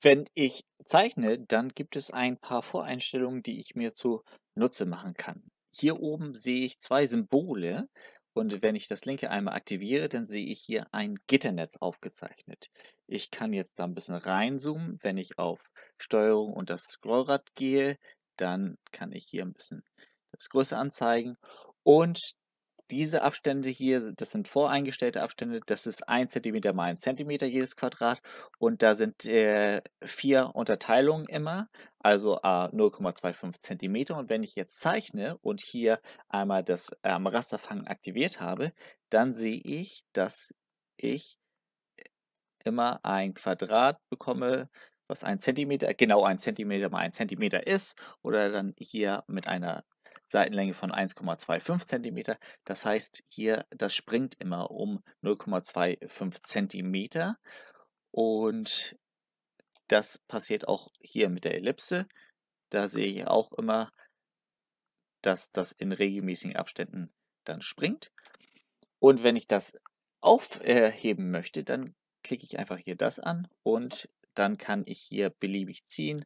Wenn ich zeichne, dann gibt es ein paar Voreinstellungen, die ich mir zunutze machen kann. Hier oben sehe ich zwei Symbole und wenn ich das linke einmal aktiviere, dann sehe ich hier ein Gitternetz aufgezeichnet. Ich kann jetzt da ein bisschen reinzoomen. Wenn ich auf Steuerung und das Scrollrad gehe, dann kann ich hier ein bisschen das Größe anzeigen. Und diese Abstände hier, das sind voreingestellte Abstände, das ist 1 cm mal 1 cm jedes Quadrat und da sind äh, vier Unterteilungen immer, also äh, 0,25 cm. Und wenn ich jetzt zeichne und hier einmal das ähm, Rasterfangen aktiviert habe, dann sehe ich, dass ich immer ein Quadrat bekomme, was 1 cm, genau 1 cm mal 1 cm ist, oder dann hier mit einer Seitenlänge von 1,25 cm. Das heißt, hier, das springt immer um 0,25 cm. Und das passiert auch hier mit der Ellipse. Da sehe ich auch immer, dass das in regelmäßigen Abständen dann springt. Und wenn ich das aufheben möchte, dann klicke ich einfach hier das an und dann kann ich hier beliebig ziehen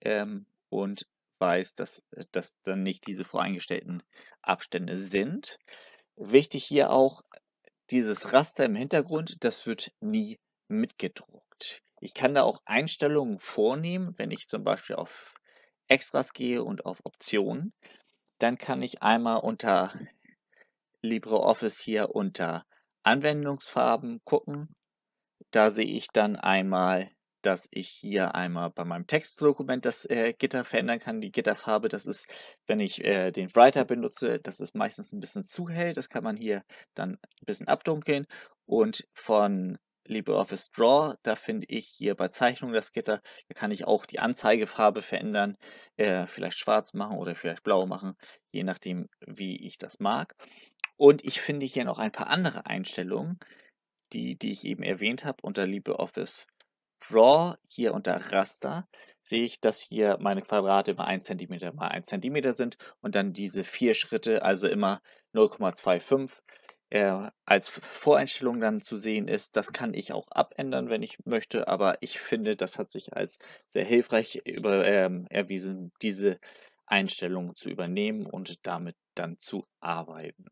ähm, und weiß, dass äh, das dann nicht diese voreingestellten Abstände sind. Wichtig hier auch, dieses Raster im Hintergrund, das wird nie mitgedruckt. Ich kann da auch Einstellungen vornehmen, wenn ich zum Beispiel auf Extras gehe und auf Optionen. Dann kann ich einmal unter LibreOffice hier unter Anwendungsfarben gucken. Da sehe ich dann einmal dass ich hier einmal bei meinem Textdokument das äh, Gitter verändern kann. Die Gitterfarbe, das ist, wenn ich äh, den Writer benutze, das ist meistens ein bisschen zu hell. Das kann man hier dann ein bisschen abdunkeln. Und von LibreOffice Draw, da finde ich hier bei Zeichnung das Gitter, da kann ich auch die Anzeigefarbe verändern, äh, vielleicht schwarz machen oder vielleicht blau machen, je nachdem, wie ich das mag. Und ich finde hier noch ein paar andere Einstellungen, die, die ich eben erwähnt habe unter LibreOffice Draw, hier unter Raster, sehe ich, dass hier meine Quadrate immer 1 cm mal 1 cm sind und dann diese vier Schritte, also immer 0,25 äh, als Voreinstellung dann zu sehen ist. Das kann ich auch abändern, wenn ich möchte, aber ich finde, das hat sich als sehr hilfreich über, ähm, erwiesen, diese Einstellung zu übernehmen und damit dann zu arbeiten.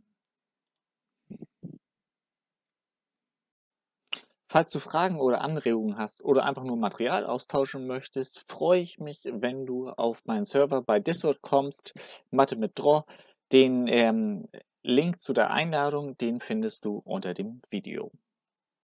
Falls du Fragen oder Anregungen hast oder einfach nur Material austauschen möchtest, freue ich mich, wenn du auf meinen Server bei Discord kommst, Mathe mit Draw. Den ähm, Link zu der Einladung, den findest du unter dem Video.